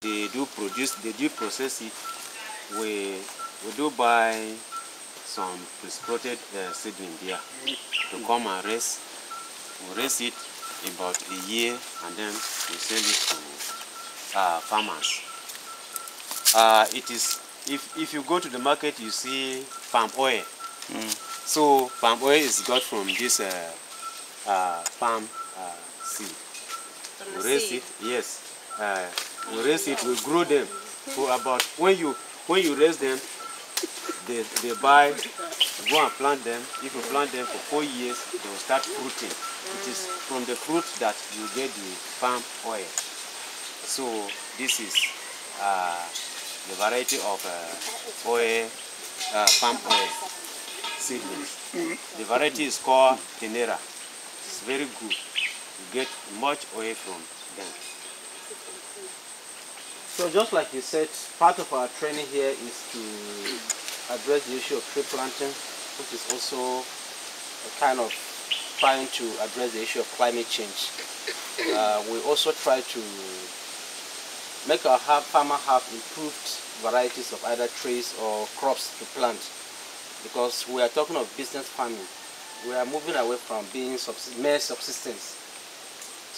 they do produce, they do process it. We we do buy some pre-sprouted uh, seedling there to come and raise. We raise it about a year and then we sell it to uh, farmers. Uh, it is if if you go to the market, you see palm oil. So palm oil is got from this uh, uh, palm uh, seed. From We raise seed. it, yes. Uh, we raise it, we grow them for about when you when you raise them, they they buy, go and plant them. If you plant them for four years, they will start fruiting. It is from the fruit that you get the palm oil. So this is uh, the variety of uh, oil, uh, palm oil seedlings. The variety is called Tenera. It's very good. You get much oil from them. So just like you said, part of our training here is to address the issue of tree planting, which is also a kind of trying to address the issue of climate change. Uh, we also try to make our ha- farmer have improved varieties of either trees or crops to plant because we are talking of business farming. We are moving away from being subs- mere subsistence.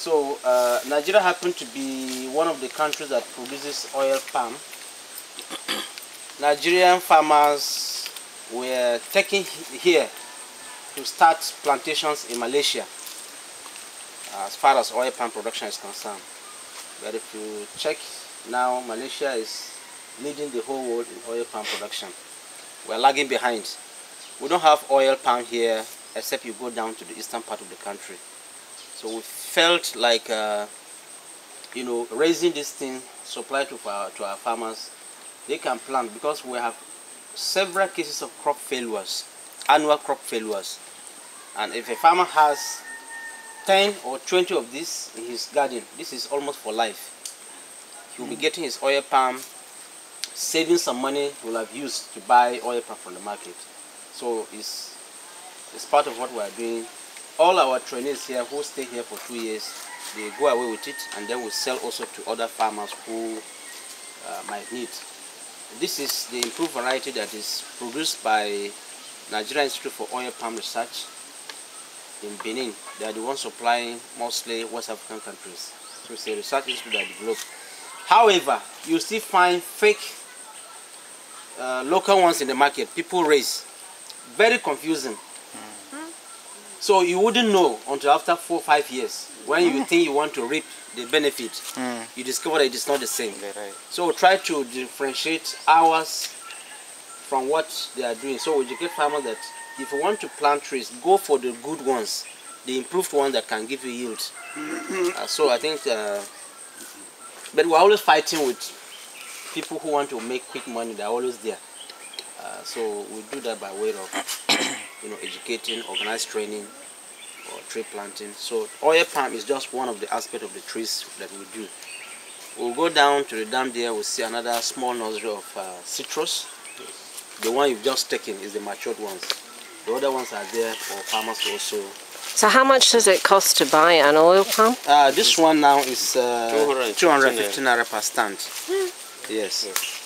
So uh, Nigeria happened to be one of the countries that produces oil palm. Nigerian farmers were taken here to start plantations in Malaysia as far as oil palm production is concerned. But if you check now, Malaysia is leading the whole world in oil palm production. We're lagging behind. We don't have oil palm here except you go down to the eastern part of the country. So we felt like, uh, you know, raising this thing, supply to our, to our farmers, they can plant because we have several cases of crop failures, annual crop failures. And if a farmer has 10 or 20 of these in his garden, this is almost for life. He will be getting his oil palm, saving some money he will have used to buy oil palm from the market. So it's, it's part of what we are doing all our trainees here who stay here for two years, they go away with it and then we sell also to other farmers who uh, might need. This is the improved variety that is produced by Nigeria Institute for Oil Palm Research in Benin. They are the ones supplying mostly West African countries. So it's a research institute that developed. However, you still find fake uh, local ones in the market. People raise. Very confusing. So you wouldn't know until after four or five years. When you think you want to reap the benefit, you discover that it is not the same. Right. So try to differentiate ours from what they are doing. So we educate farmers that if you want to plant trees, go for the good ones, the improved ones that can give you yield. Uh, so I think, uh, but we're always fighting with people who want to make quick money. They're always there. Uh, so we do that by way of, you know, educating, organized training, or tree planting. So oil palm is just one of the aspects of the trees that we do. We'll go down to the dam there, we'll see another small nursery of uh, citrus. The one you've just taken is the matured ones. The other ones are there for farmers also. So how much does it cost to buy an oil palm? Uh, this one now is uh, 250 250 naira per stand. Yes. Yes.